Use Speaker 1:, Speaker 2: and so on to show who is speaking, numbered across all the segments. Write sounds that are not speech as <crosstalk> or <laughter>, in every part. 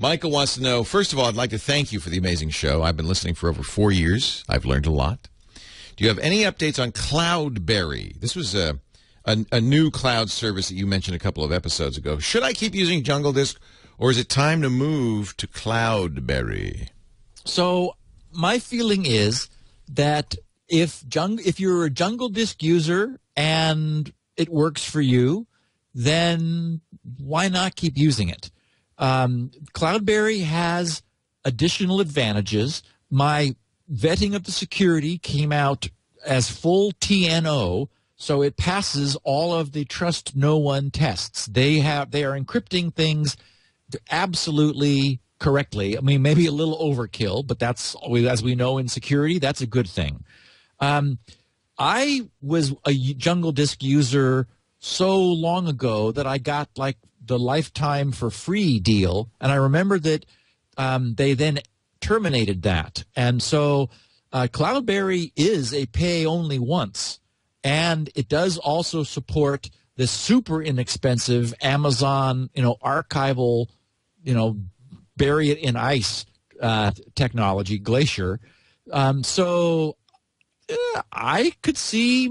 Speaker 1: Michael wants to know first of all, I'd like to thank you for the amazing show. I've been listening for over four years. I've learned a lot. Do you have any updates on CloudBerry? This was uh, a, a, a new cloud service that you mentioned a couple of episodes ago. Should I keep using Jungle Disk, or is it time to move to CloudBerry?
Speaker 2: So my feeling is that if jung- if you're a Jungle Disk user and it works for you, then why not keep using it? Um, CloudBerry has additional advantages. My vetting of the security came out as full TNO, so it passes all of the trust no one tests. They have they are encrypting things absolutely correctly. I mean, maybe a little overkill, but that's as we know in security, that's a good thing. Um, I was a Jungle Disk user so long ago that I got like the lifetime for free deal, and I remember that um, they then terminated that, and so uh, CloudBerry is a pay only once, and it does also support the super inexpensive Amazon, you know, archival, you know, bury it in ice uh, technology, Glacier. Um, so uh, I could see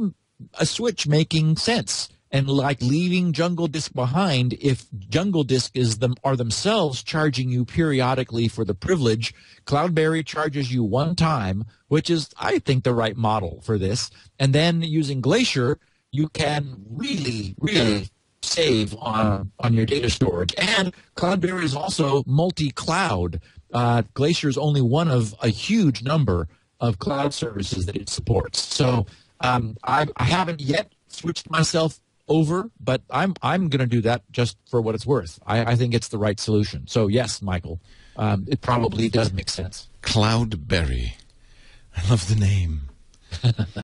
Speaker 2: a switch making sense and like leaving Jungle Disk behind if Jungle Disk is them are themselves charging you periodically for the privilege. CloudBerry charges you one time, which is I think the right model for this. And then using Glacier, you can really, really save on on your data storage. And CloudBerry is also multi-cloud. Uh, Glacier is only one of a huge number of cloud services that it supports. So um, I, I haven't yet switched myself over, but I'm I'm going to do that just for what it's worth. I, I, think it's the right solution. So yes, Michael, um, it probably does make sense.
Speaker 1: CloudBerry, I love the name. <laughs>